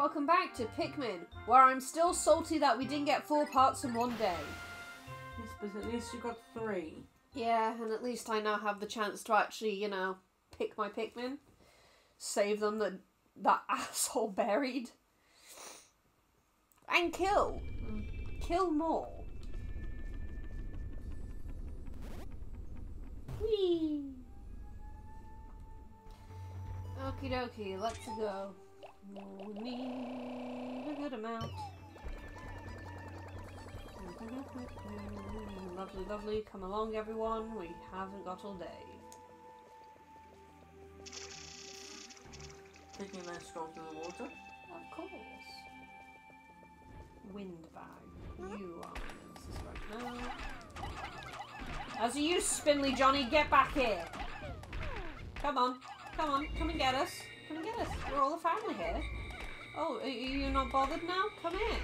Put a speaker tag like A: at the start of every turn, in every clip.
A: Welcome back to Pikmin, where I'm still salty that we didn't get four parts in one day.
B: Yes, but at least you got three.
A: Yeah, and at least I now have the chance to actually, you know, pick my Pikmin. Save them that that asshole buried. And kill. Kill more. Whee! Okie dokie, let's go. We'll need a good amount. Lovely, lovely. Come along, everyone. We haven't got all day.
B: Taking a nice stroll through the water.
A: Of course. Windbag. You are this right now. As are you, Spindly Johnny. Get back here. Come on. Come on. Come and get us. We're all a family here. Oh, are you not bothered now? Come here.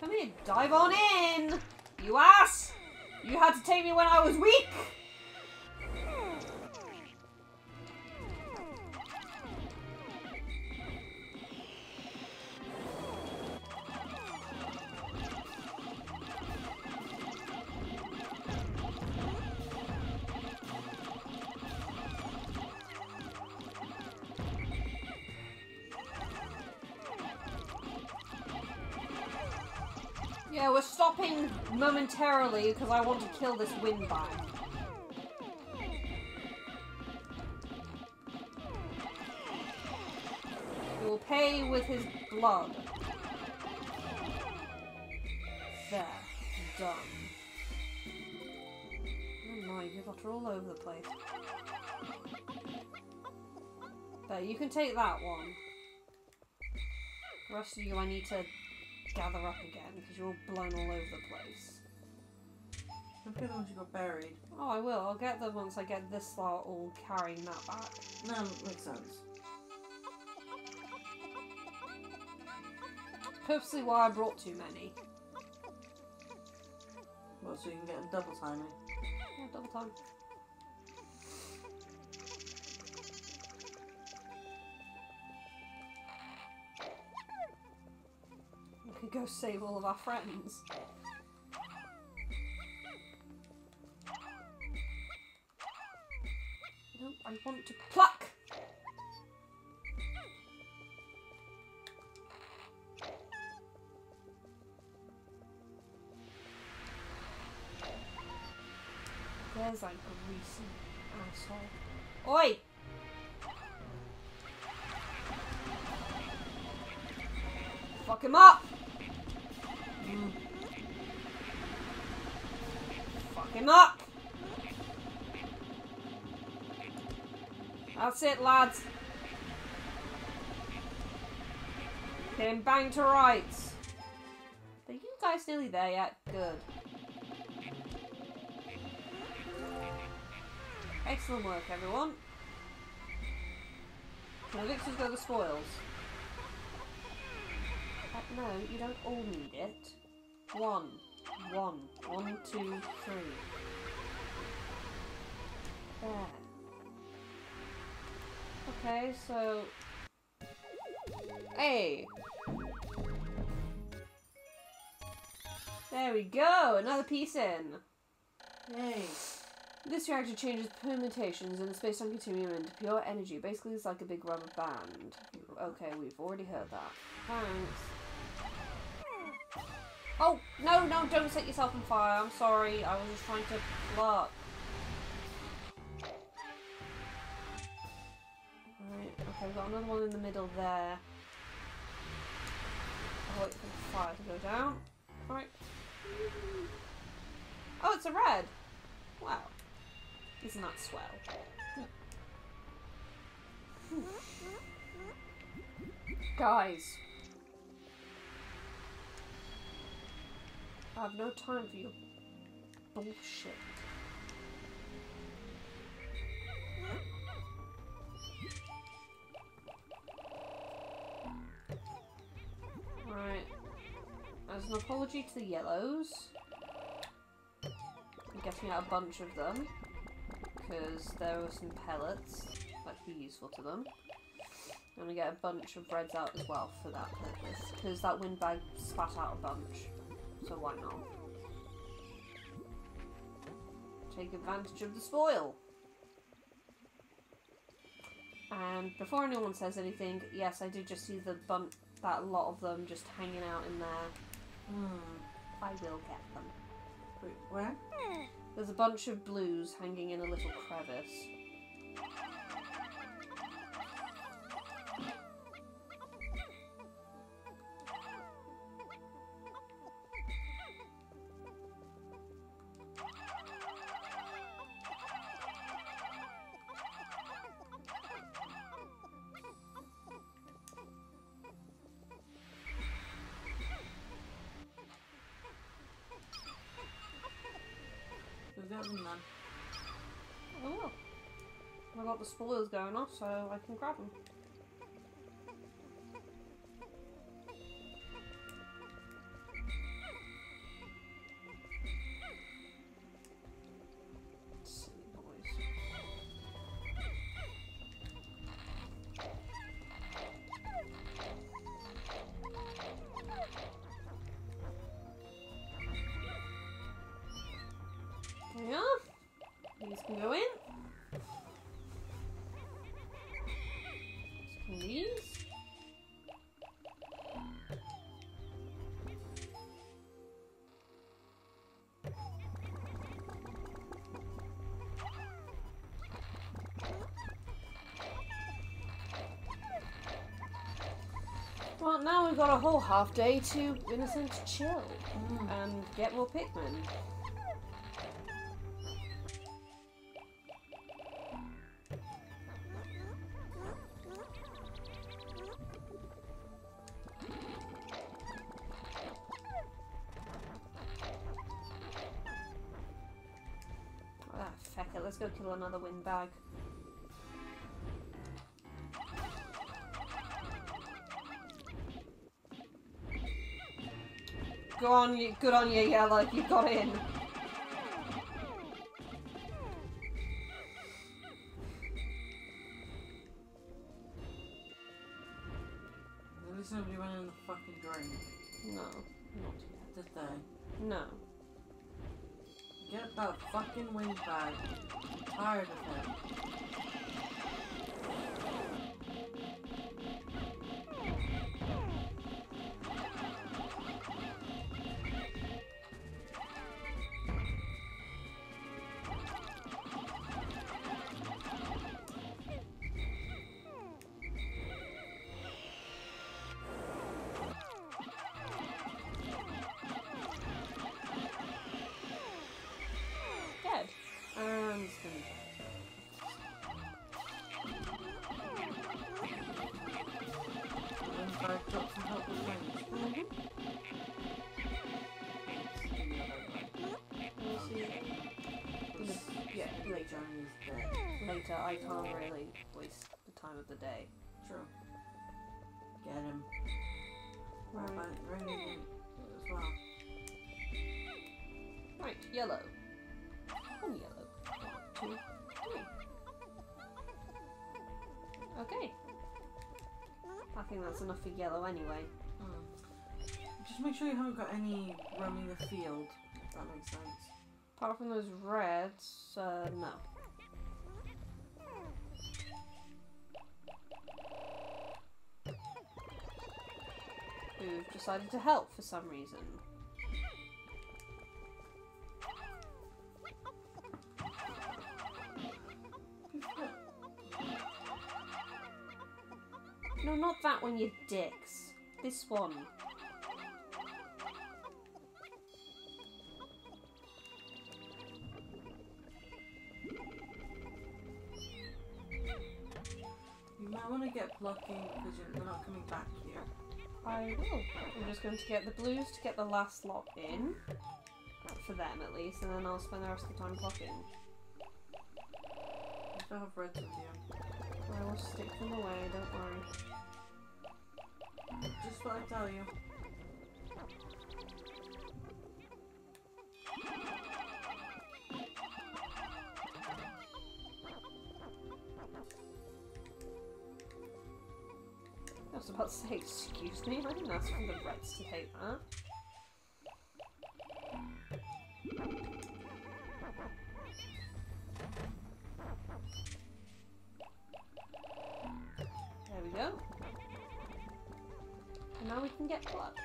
A: Come here. Dive on in. You ass. You had to take me when I was weak. Yeah, we're stopping momentarily because I want to kill this windbag. He will pay with his blood. There. Done. Oh my, you got her all over the place. There, you can take that one. The rest of you I need to gather up again because you're all blown all over the place.
B: Look at the ones you got buried.
A: Oh, I will. I'll get them once I get this lot all carrying that back.
B: No, makes sense.
A: Purposely why I brought too many.
B: Well, so you can get a double timing. Eh?
A: Yeah, double time. Go save all of our friends. No, I want to pluck! There's like a recent asshole. Oi! Fuck him up! Fuck him up! That's it, lads. Get him bang to rights. Are you guys nearly there yet? Good. Excellent work, everyone. Now Victor's got the spoils. No, you don't all need it. One. One. One, two, three. There. Okay, so... Hey! There we go! Another piece in!
B: Yay.
A: This reactor changes permutations in the space-time continuum into pure energy. Basically, it's like a big rubber band. Okay, we've already heard that. Thanks. Oh, no, no, don't set yourself on fire. I'm sorry. I was just trying to pluck. Right, okay, we've got another one in the middle there. I'll wait for the fire to go down. Right. Oh, it's a red! Wow. Isn't that swell? Guys. I have no time for your bullshit. Right. As an apology to the yellows, I'm getting out a bunch of them because there were some pellets that could be useful to them. I'm gonna get a bunch of breads out as well for that purpose. Because that windbag spat out a bunch. So why not? Take advantage of the spoil. And before anyone says anything, yes, I did just see the bun that lot of them just hanging out in there.
B: Hmm.
A: I will get them.
B: Wait, where?
A: There's a bunch of blues hanging in a little crevice.
B: Them then.
A: Oh, I got the spoilers going off, so I can grab them. Well, now we've got a whole half day to, in a sense, chill
B: Hmm.
A: and get more Pikmin. Ah, feck it, let's go kill another windbag. Go on, you, good on you, Yellow, you got in.
B: At least nobody went in the fucking drain.
A: No, not yet.
B: Did they?
A: No.
B: Get that fucking windbag. I'm tired of him.
A: I can't really waste the time of the day.
B: True. Get him.
A: Right.
B: Right, right, right, as well.
A: Right, yellow. One yellow. One, two, three. Okay. I think that's enough for yellow anyway.
B: Hmm. Just make sure you haven't got any roaming the field, if that makes sense.
A: Apart from those reds, uh, no. Who've decided to help for some reason. No, not that one, you dicks. This one.
B: You might want to get plucking because you're, not coming back here.
A: I will. I'm just going to get the blues to get the last lot in. For them at least, and then I'll spend the rest of the time clocking.
B: I still have reds with you.
A: I will stick them away, don't worry.
B: Just what I tell you.
A: I was about to say, excuse me, I didn't ask for the Reds to take that. There we go. And now we can get plucked.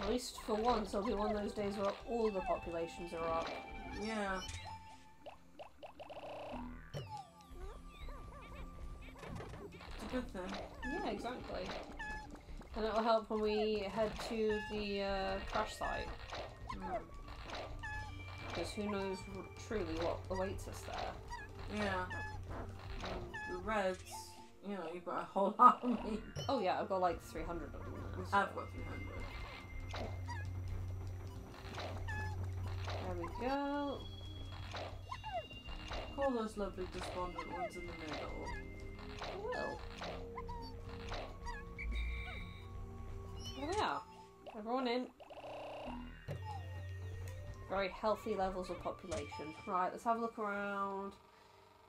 A: At least for once, it'll be one of those days where all the populations are up.
B: Yeah. It's a good thing.
A: Yeah, exactly. And it'll help when we head to the uh, crash site.
B: Mm.
A: Because who knows truly what awaits us there.
B: Yeah. Um, the Reds, you know, you've got a whole army.
A: Oh yeah, I've got like 300 of them now. so-
B: I've got 300.
A: There we go.
B: All those lovely despondent ones in the middle.
A: I will. Oh, there we. Everyone in. Very healthy levels of population. Right, let's have a look around.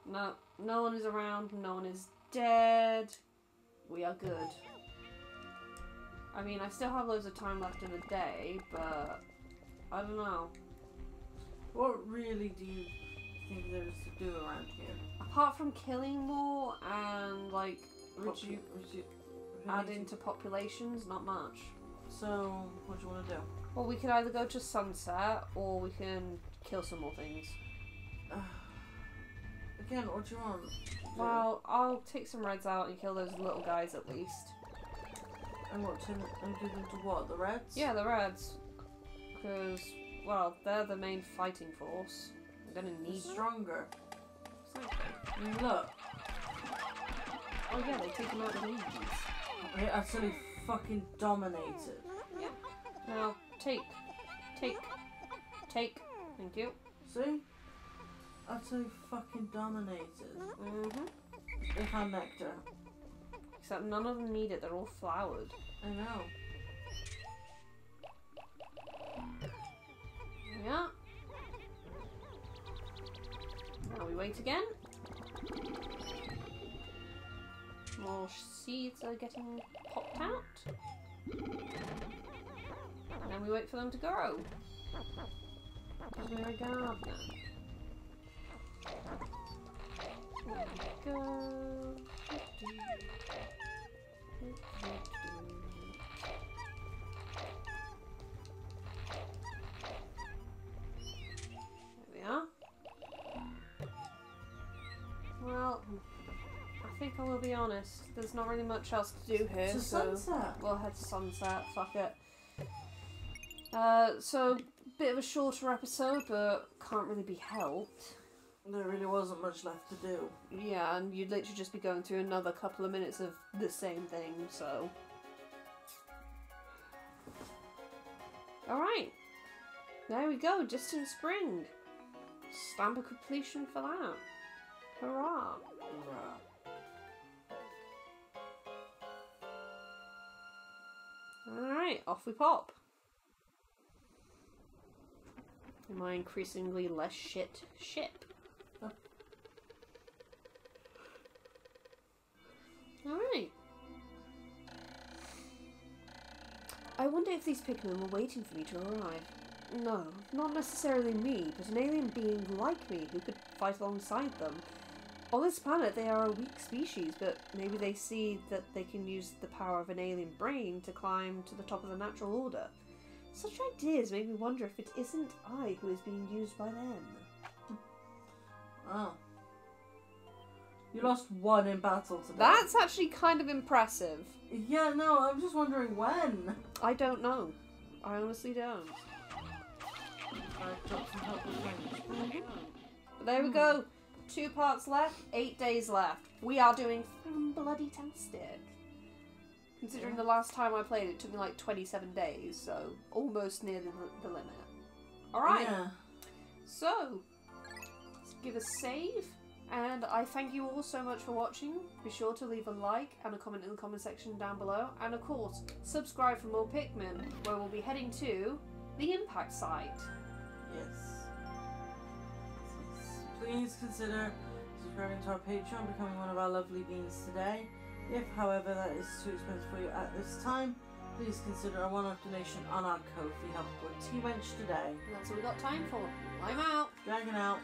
A: No, no one is around. No one is dead. We are good. I mean, I still have loads of time left in the day, but I don't know.
B: What really do you think there is to do around here?
A: Apart from killing more and like
B: Would you,
A: redu-
B: would you,
A: add into populations, not much.
B: So, what do you want to do?
A: Well, we could either go to sunset or we can kill some more things.
B: Again, what do you want?
A: Well, I'll take some reds out and kill those little guys at least.
B: And what to and give them to what? The Reds?
A: Yeah, the reds. Because, well, they're the main fighting force. We're gonna
B: They're
A: need
B: stronger.
A: Exactly.
B: I mean, look,
A: Oh yeah, they take them out with ease.
B: They absolutely fucking dominated.
A: Now, take. Take. Take. Thank you.
B: See? Absolutely fucking dominated.
A: hmm
B: They found nectar.
A: Except none of them need it, they're all flowered.
B: I know.
A: Yeah. Now we wait again. More seeds are getting popped out. And then we wait for them to grow. Because we're a gardener. There we go. I think I will be honest. There's not really much else to do here, so
B: sunset.
A: we'll head to sunset. Fuck it. Uh, so bit of a shorter episode, but can't really be helped.
B: There really wasn't much left to do.
A: Yeah, and you'd literally just be going through another couple of minutes of the same thing, so. Alright. There we go, Distant Spring. Stamp of completion for that. Hurrah.
B: Right.
A: Alright, off we pop. In my increasingly less shit ship. Oh. Alright. I wonder if these Pikmin were waiting for me to arrive. No, not necessarily me, but an alien being like me who could fight alongside them. On this planet, they are a weak species, but maybe they see that they can use the power of an alien brain to climb to the top of the natural order. Such ideas make me wonder if it isn't I who is being used by them.
B: Oh. You lost one in battle today.
A: That's actually kind of impressive.
B: Yeah, no, I'm just wondering when.
A: I don't know. I honestly don't.
B: I some help with things.
A: But there we hmm. go. Two parts left, eight days left. We are doing bloody tastic. Considering the last time I played it took me like 27 days, so almost near the, the limit. Alright,
B: Yeah.
A: so let's give a save. And I thank you all so much for watching. Be sure to leave a like and a comment in the comment section down below. And of course, subscribe for more Pikmin, where we'll be heading to the impact site.
B: Yes. Please consider subscribing to our Patreon, becoming one of our lovely beans today. If, however, that is too expensive for you at this time, please consider a one-off donation on our Ko-fi help support T-Wench today.
A: That's all we got time for. I'm out.
B: Dragon out.